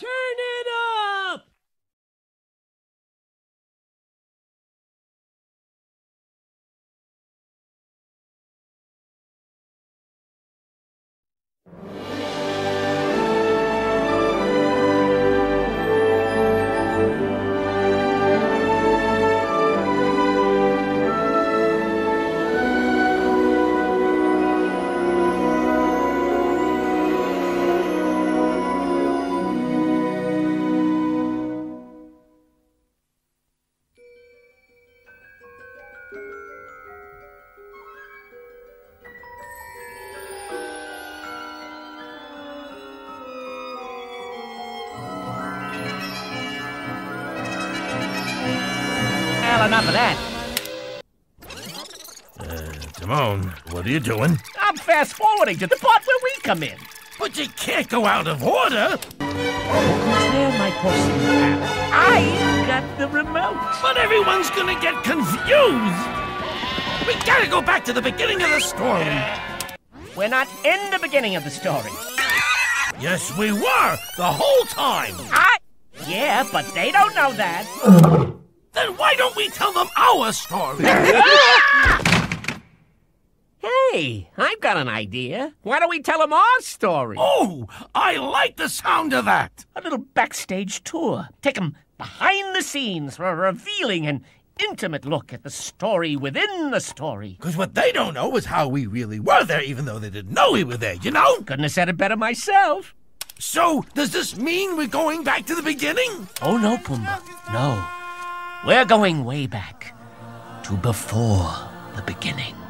Turn it up! Well, enough of that. Uh, Timon, what are you doing? I'm fast forwarding to the part where we come in. But you can't go out of order. Clear my porcelain. I got the remote. But everyone's gonna get confused. We gotta go back to the beginning of the story. We're not in the beginning of the story. Yes, we were the whole time. I. Yeah, but they don't know that. Then why don't we tell them our story? Hey, I've got an idea. Why don't we tell them our story? oh, I like the sound of that. A little backstage tour. Take them behind the scenes for a revealing and intimate look at the story within the story. Because what they don't know is how we really were there, even though they didn't know we were there, you know? Couldn't have said it better myself. So, does this mean we're going back to the beginning? Oh, no, Pumbaa. No. We're going way back to before the beginning.